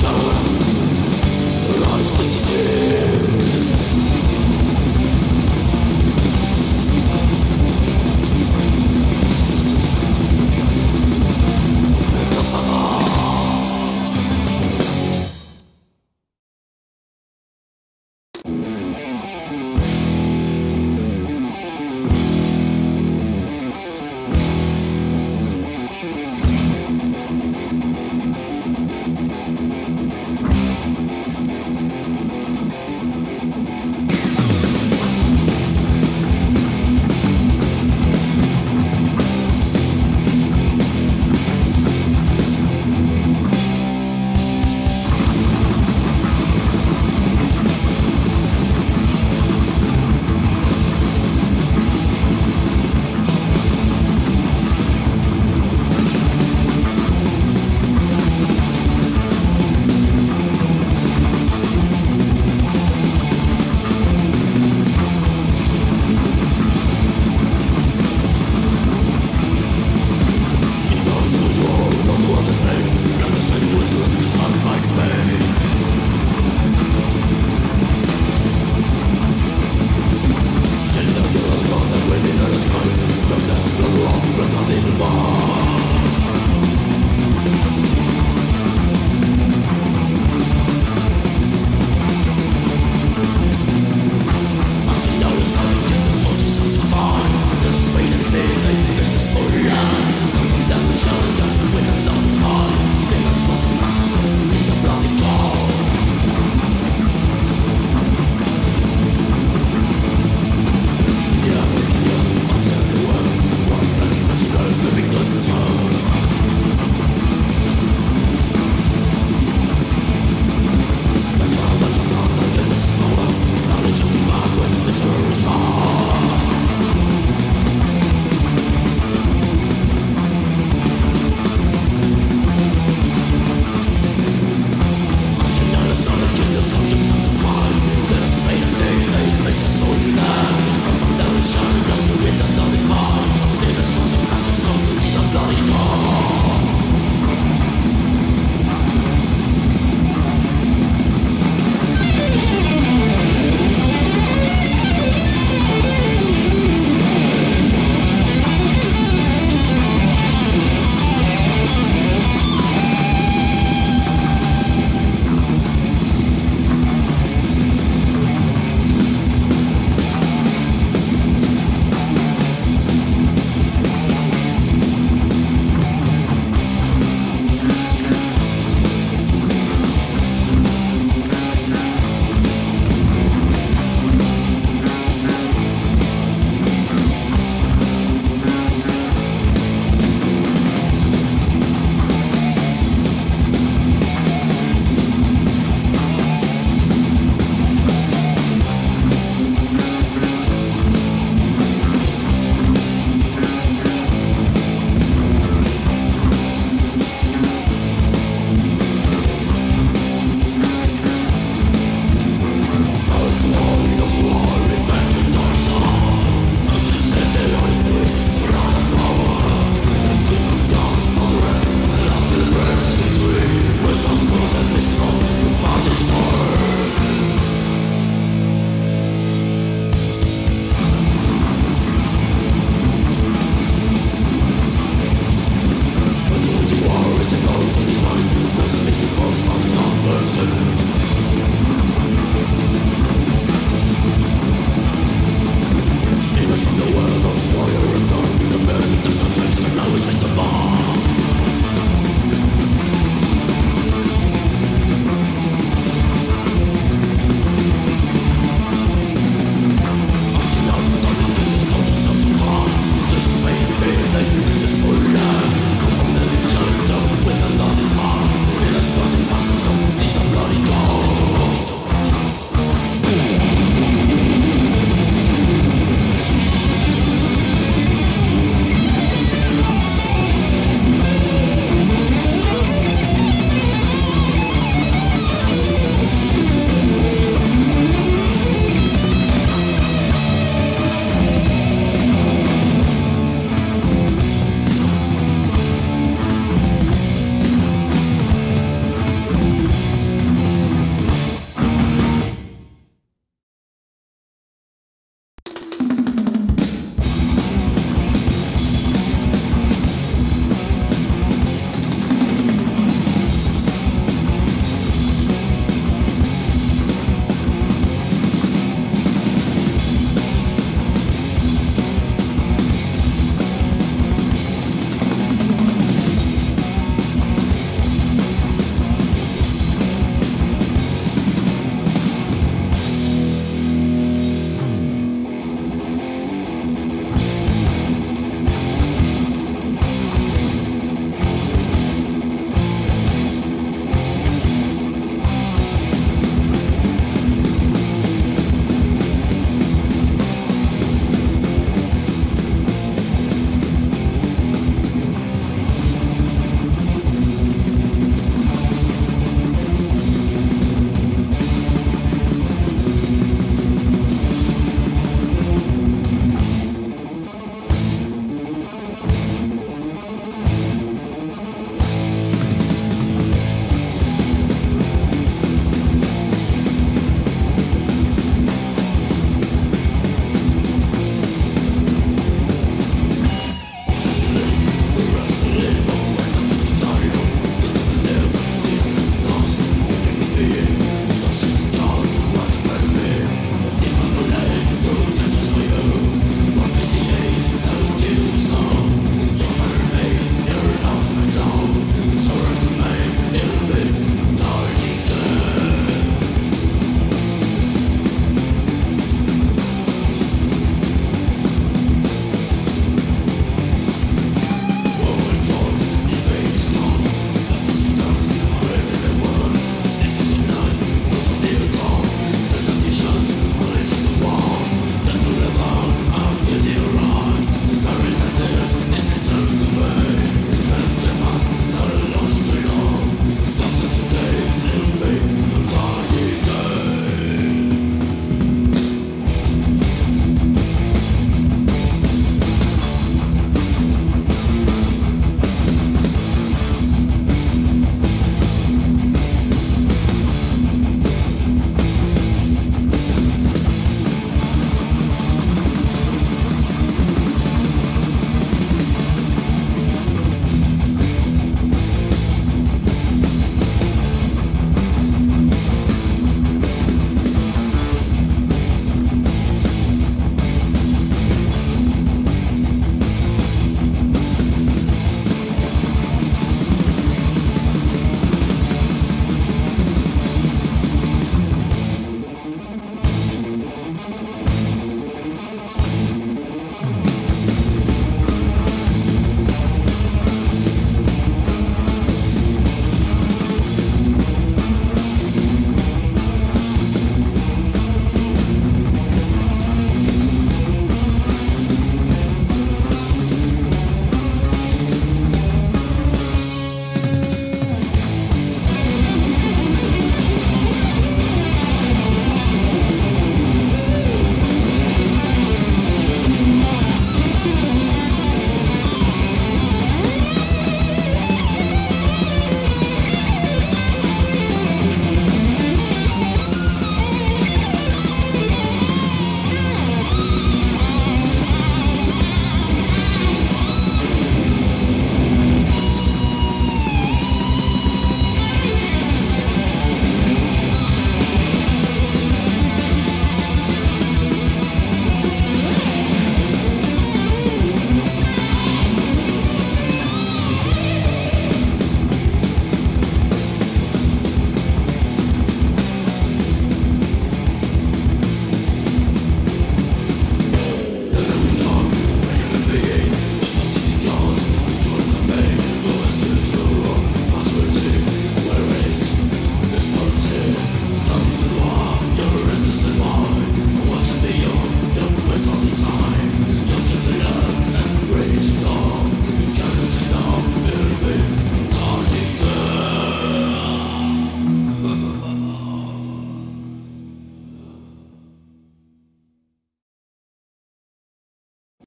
Show